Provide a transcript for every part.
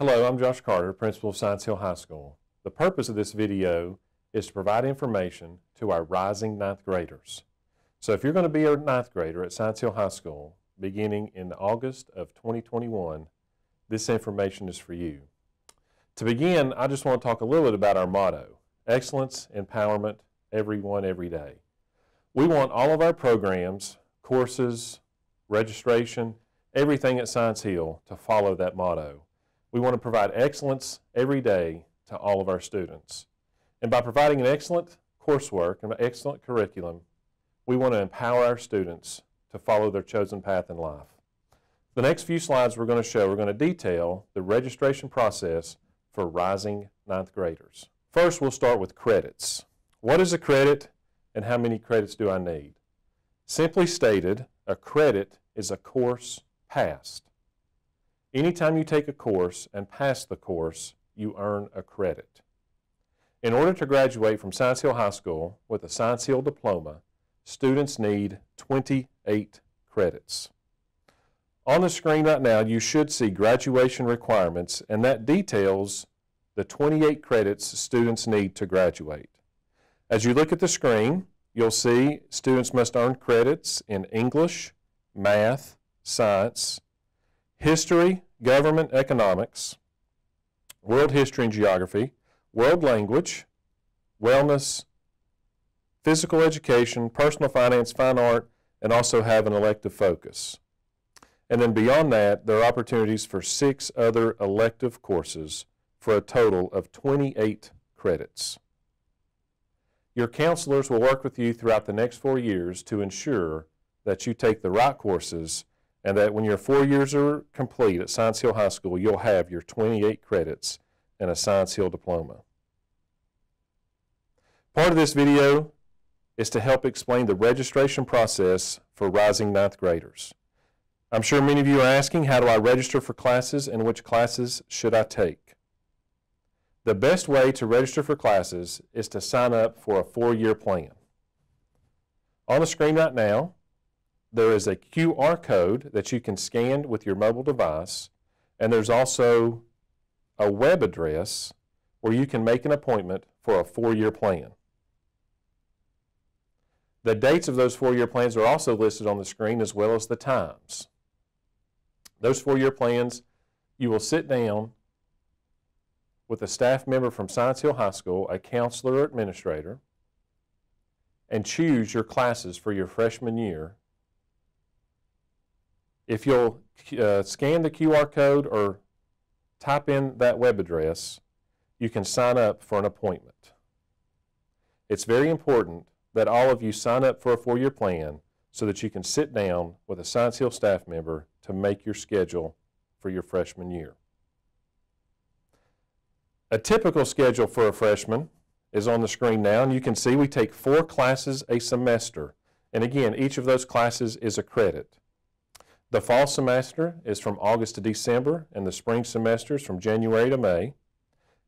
Hello, I'm Josh Carter, Principal of Science Hill High School. The purpose of this video is to provide information to our rising ninth graders. So if you're going to be a ninth grader at Science Hill High School beginning in August of 2021, this information is for you. To begin, I just want to talk a little bit about our motto, excellence, empowerment, everyone, every day. We want all of our programs, courses, registration, everything at Science Hill to follow that motto. We want to provide excellence every day to all of our students. And by providing an excellent coursework and an excellent curriculum, we want to empower our students to follow their chosen path in life. The next few slides we're going to show, we're going to detail the registration process for rising ninth graders. First, we'll start with credits. What is a credit and how many credits do I need? Simply stated, a credit is a course passed. Anytime you take a course and pass the course, you earn a credit. In order to graduate from Science Hill High School with a Science Hill diploma, students need 28 credits. On the screen right now, you should see graduation requirements, and that details the 28 credits students need to graduate. As you look at the screen, you'll see students must earn credits in English, math, science, history, government, economics, world history and geography, world language, wellness, physical education, personal finance, fine art, and also have an elective focus. And then beyond that, there are opportunities for six other elective courses for a total of 28 credits. Your counselors will work with you throughout the next four years to ensure that you take the right courses and that when your four years are complete at Science Hill High School, you'll have your 28 credits and a Science Hill diploma. Part of this video is to help explain the registration process for rising ninth graders. I'm sure many of you are asking, how do I register for classes and which classes should I take? The best way to register for classes is to sign up for a four-year plan. On the screen right now, there is a QR code that you can scan with your mobile device, and there's also a web address where you can make an appointment for a four-year plan. The dates of those four-year plans are also listed on the screen as well as the times. Those four-year plans, you will sit down with a staff member from Science Hill High School, a counselor or administrator, and choose your classes for your freshman year. If you'll uh, scan the QR code or type in that web address, you can sign up for an appointment. It's very important that all of you sign up for a four-year plan so that you can sit down with a Science Hill staff member to make your schedule for your freshman year. A typical schedule for a freshman is on the screen now, and you can see we take four classes a semester. And again, each of those classes is a credit. The fall semester is from August to December, and the spring semester is from January to May.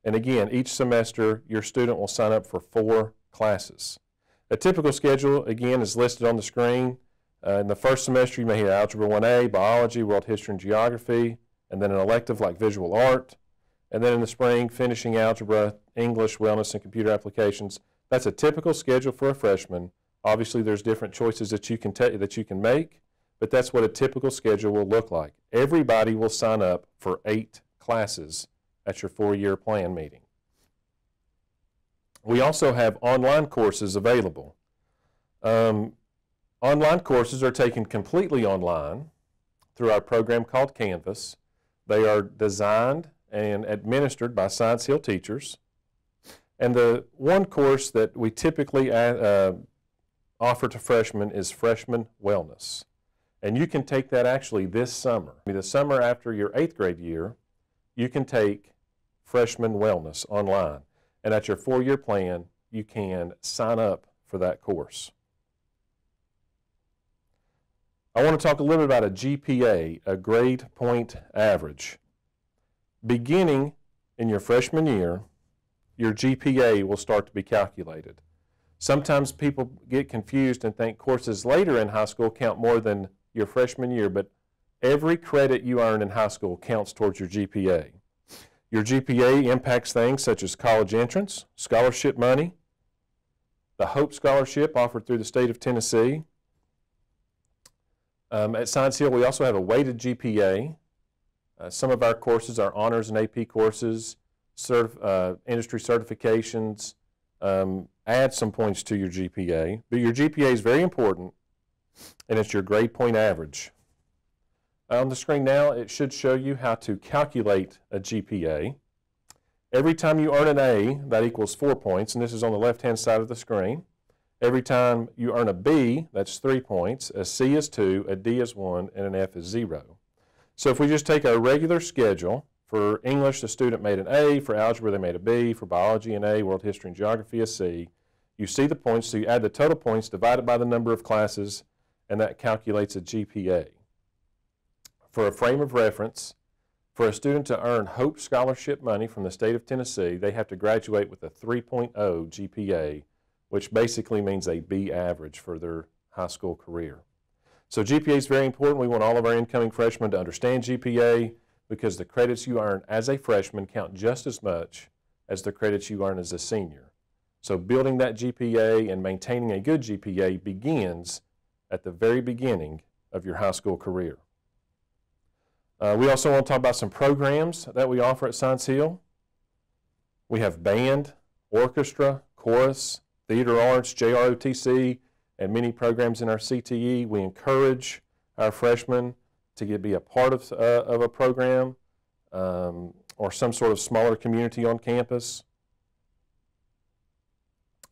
And again, each semester, your student will sign up for four classes. A typical schedule, again, is listed on the screen. Uh, in the first semester, you may have Algebra 1A, Biology, World History and Geography, and then an elective like Visual Art. And then in the spring, finishing Algebra, English, Wellness, and Computer Applications. That's a typical schedule for a freshman. Obviously, there's different choices that you can take that you can make, but that's what a typical schedule will look like. Everybody will sign up for eight classes at your four-year plan meeting. We also have online courses available. Um, online courses are taken completely online through our program called Canvas. They are designed and administered by Science Hill teachers. And the one course that we typically uh, offer to freshmen is Freshman Wellness. And you can take that actually this summer. The summer after your eighth grade year, you can take Freshman Wellness online. And at your four-year plan, you can sign up for that course. I want to talk a little bit about a GPA, a grade point average. Beginning in your freshman year, your GPA will start to be calculated. Sometimes people get confused and think courses later in high school count more than your freshman year, but every credit you earn in high school counts towards your GPA. Your GPA impacts things such as college entrance, scholarship money, the Hope Scholarship offered through the state of Tennessee. Um, at Science Hill, we also have a weighted GPA. Uh, some of our courses are honors and AP courses, certif uh, industry certifications, um, add some points to your GPA. But your GPA is very important, and it's your grade point average. On the screen now, it should show you how to calculate a GPA. Every time you earn an A, that equals four points, and this is on the left-hand side of the screen. Every time you earn a B, that's three points, a C is two, a D is one, and an F is zero. So if we just take our regular schedule, for English, the student made an A, for algebra, they made a B, for biology, an A, world history and geography, a C. You see the points, so you add the total points divided by the number of classes, and that calculates a GPA. For a frame of reference, for a student to earn Hope Scholarship money from the state of Tennessee, they have to graduate with a 3.0 GPA, which basically means a B average for their high school career. So GPA is very important. We want all of our incoming freshmen to understand GPA because the credits you earn as a freshman count just as much as the credits you earn as a senior. So building that GPA and maintaining a good GPA begins at the very beginning of your high school career. Uh, we also want to talk about some programs that we offer at Science Hill. We have band, orchestra, chorus, theater arts, JROTC, and many programs in our CTE. We encourage our freshmen to get, be a part of, uh, of a program um, or some sort of smaller community on campus.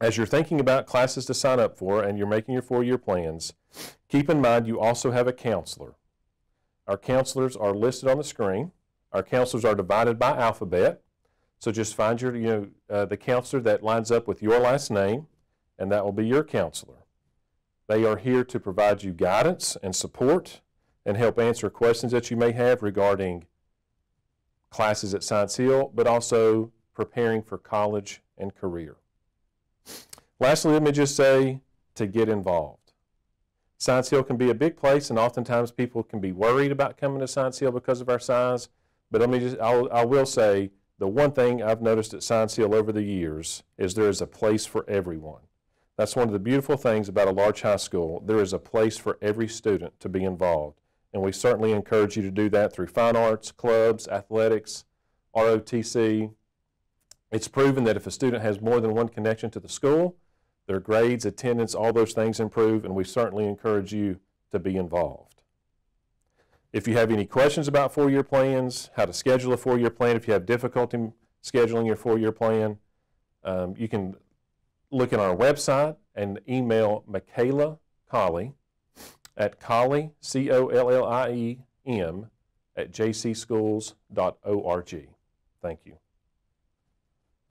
As you're thinking about classes to sign up for and you're making your four-year plans, keep in mind you also have a counselor. Our counselors are listed on the screen. Our counselors are divided by alphabet. So just find your, you know, uh, the counselor that lines up with your last name, and that will be your counselor. They are here to provide you guidance and support and help answer questions that you may have regarding classes at Science Hill, but also preparing for college and career. Lastly, let me just say to get involved. Science Hill can be a big place, and oftentimes people can be worried about coming to Science Hill because of our size. But let me just, I'll, I will say, the one thing I've noticed at Science Hill over the years is there is a place for everyone. That's one of the beautiful things about a large high school. There is a place for every student to be involved. And we certainly encourage you to do that through fine arts, clubs, athletics, ROTC. It's proven that if a student has more than one connection to the school, their grades, attendance, all those things improve, and we certainly encourage you to be involved. If you have any questions about four-year plans, how to schedule a four-year plan, if you have difficulty scheduling your four-year plan, um, you can look at our website and email Michaela Collie at Collie, C-O-L-L-I-E-M, at jcschools.org. Thank you.